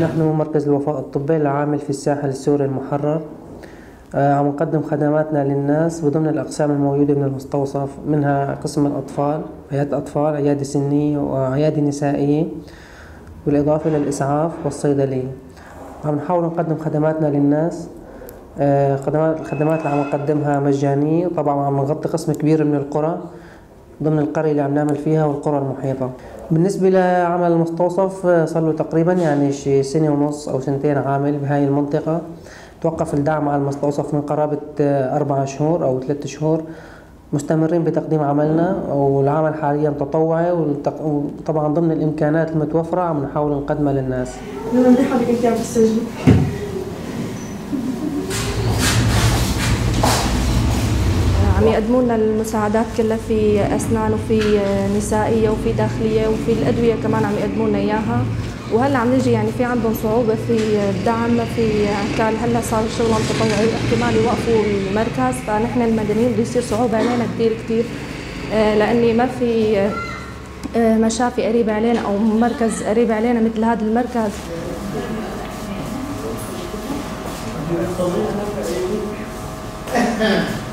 نحن مركز الوفاء الطبي العامل في الساحل السوري المحرر. آه، عم نقدم خدماتنا للناس بضمن الأقسام الموجودة من المستوصف منها قسم الأطفال عيادة أطفال عيادة سنية وعيادة نسائية بالإضافة للإسعاف والصيدلية. عم نحاول نقدم خدماتنا للناس. آه، خدمات الخدمات اللي عم نقدمها مجانية طبعا عم نغطي قسم كبير من القرى. ضمن القرية اللي عم نعمل فيها والقرى المحيطة. بالنسبة لعمل المستوصف آه، صار له تقريبا يعني شي سنة ونص أو سنتين عامل بهاي المنطقة. توقف الدعم على المستوصف من قرابة آه، أربع شهور أو ثلاثة شهور. مستمرين بتقديم عملنا والعمل حاليا تطوعي وطبعا ضمن الإمكانات المتوفرة عم نحاول نقدمها للناس. عم يقدموا لنا المساعدات كلها في أسنان وفي نسائية وفي داخلية وفي الأدوية كمان عم يقدموا لنا إياها. وهلأ عم نجي يعني في عندهم صعوبة في الدعم في كان هلأ صار شغلهم تطوعي احتمال يوقفوا المركز فنحن المدنيين بده يصير صعوبة علينا كثير كثير آه، لأني ما في آه، مشافي قريبة علينا أو مركز قريب علينا مثل هذا المركز. Thank